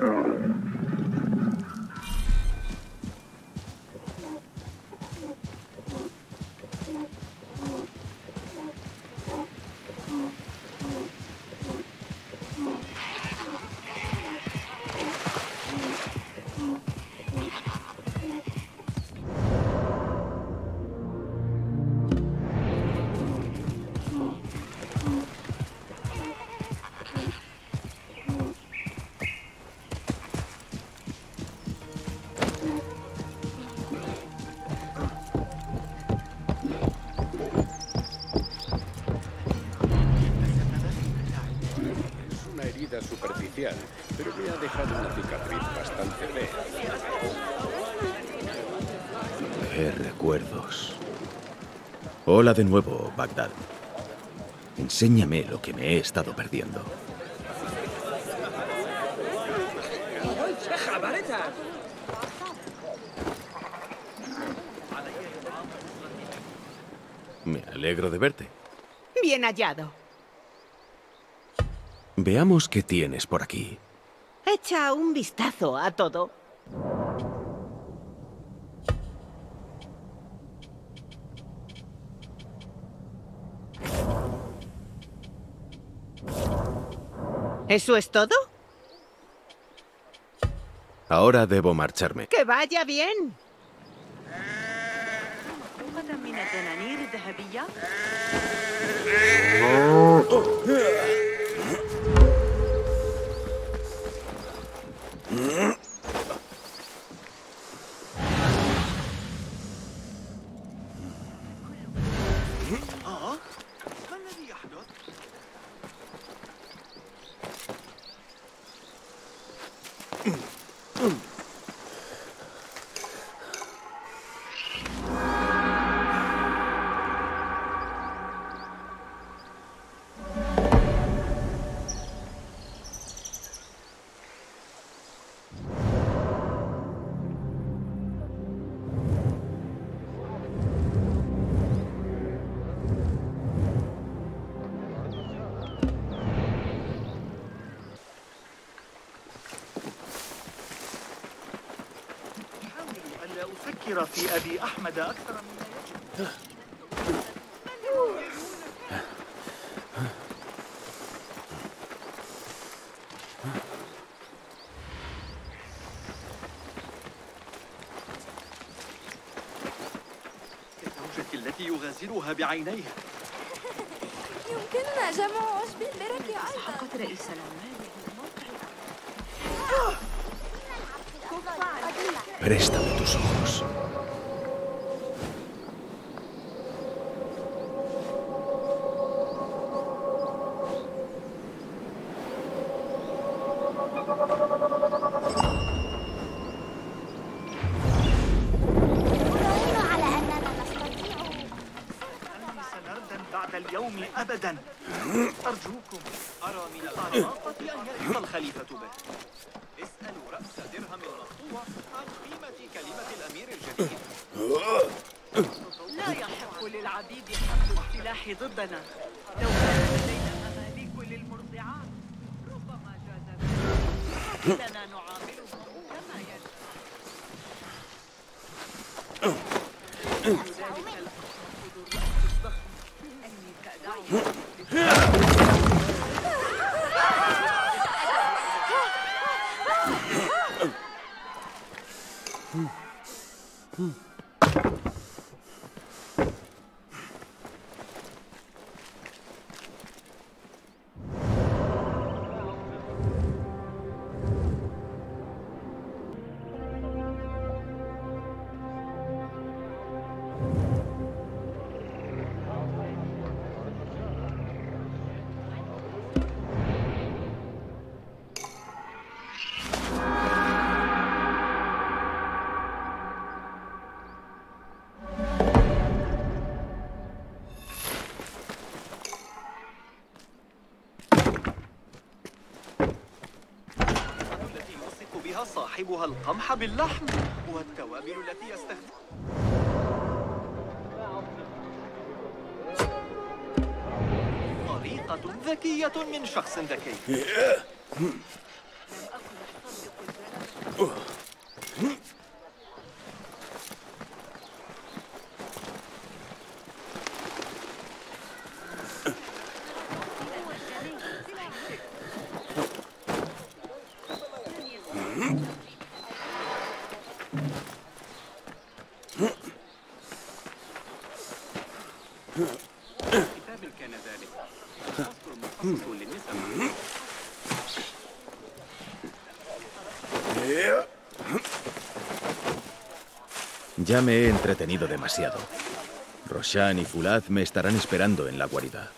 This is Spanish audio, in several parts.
Es superficial, pero me ha dejado una cicatriz bastante fea. Qué recuerdos. Hola de nuevo, Bagdad. Enséñame lo que me he estado perdiendo. Me alegro de verte. Bien hallado. Veamos qué tienes por aquí. Echa un vistazo a todo. ¿Eso es todo? Ahora debo marcharme. ¡Que vaya bien! Mm-hmm. أفكر في أبي أحمد أكثر مما يجب. كزوجتي التي يغازلها بعينيه يمكننا جمع عشب البرك أيضا. حقت رئيس العمال. Préstame tus ojos. بعد اليوم أبدا. أرجوكم أرى من العلاقة أن يرث الخليفة به. اسألوا رأس درهم مقطوع عن قيمة كلمة الأمير الجديد. لا يحق للعبيد حمل السلاح ضدنا. لو كان لدينا مماليك للمرضعات ربما جاز لنا نعاملهم كما يجب. صاحبها القمح باللحم والتوابل التي يستخدمها طريقة ذكية من شخص ذكي. كتاب كان ذلك فصل مخصص للنساء Ya me he entretenido demasiado. Roshan y Fulad me estarán esperando en la guarida.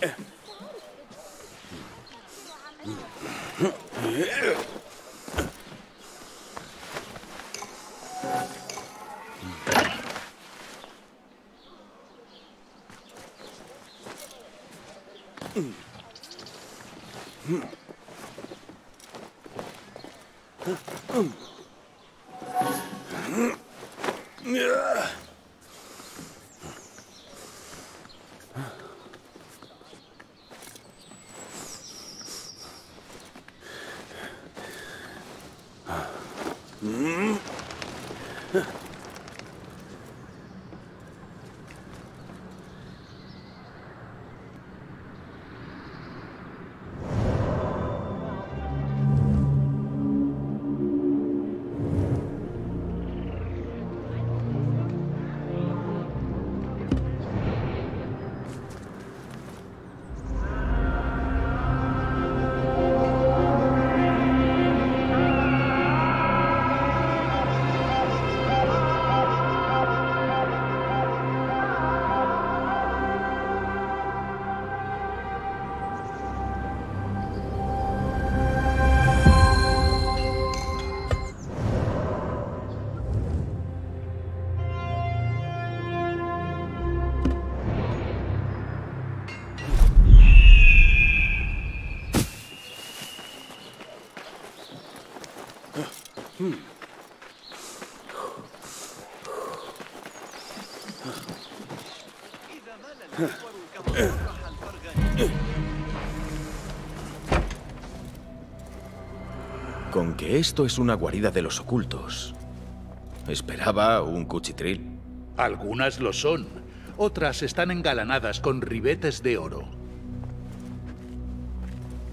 Yeah. Esto es una guarida de los ocultos. Esperaba un cuchitril. Algunas lo son, otras están engalanadas con ribetes de oro.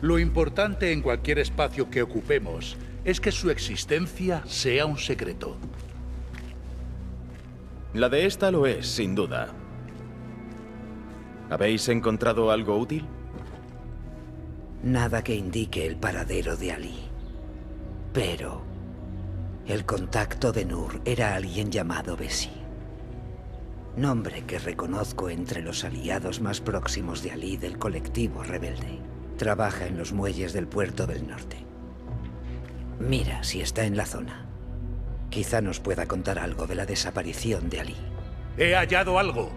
Lo importante en cualquier espacio que ocupemos es que su existencia sea un secreto. La de esta lo es, sin duda. ¿Habéis encontrado algo útil? Nada que indique el paradero de Ali. Pero el contacto de Nur era alguien llamado Bessi. Nombre que reconozco entre los aliados más próximos de Ali del colectivo rebelde. Trabaja en los muelles del puerto del norte. Mira si está en la zona. Quizá nos pueda contar algo de la desaparición de Ali. He hallado algo.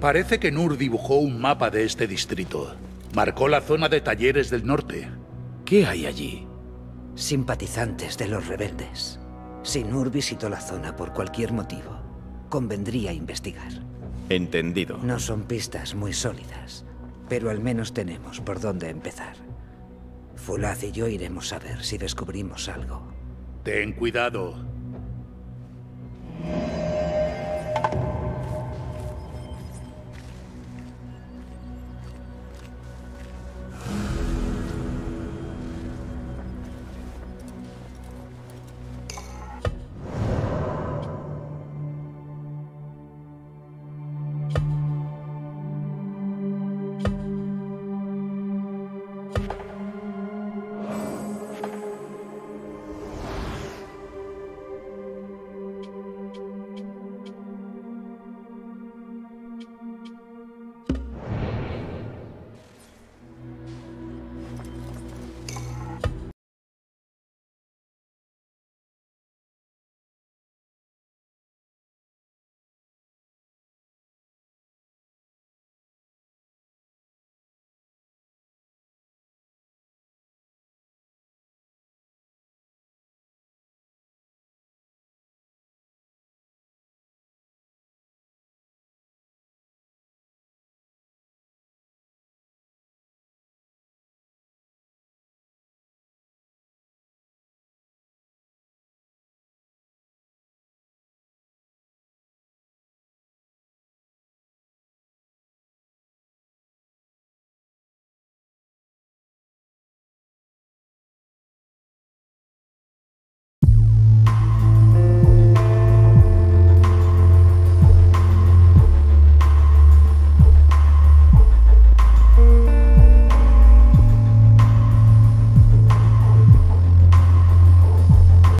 Parece que Nur dibujó un mapa de este distrito. Marcó la zona de talleres del norte. ¿Qué hay allí? Simpatizantes de los rebeldes. Si Nur visitó la zona por cualquier motivo, convendría investigar. Entendido. No son pistas muy sólidas, pero al menos tenemos por dónde empezar. Fulaz y yo iremos a ver si descubrimos algo. Ten cuidado.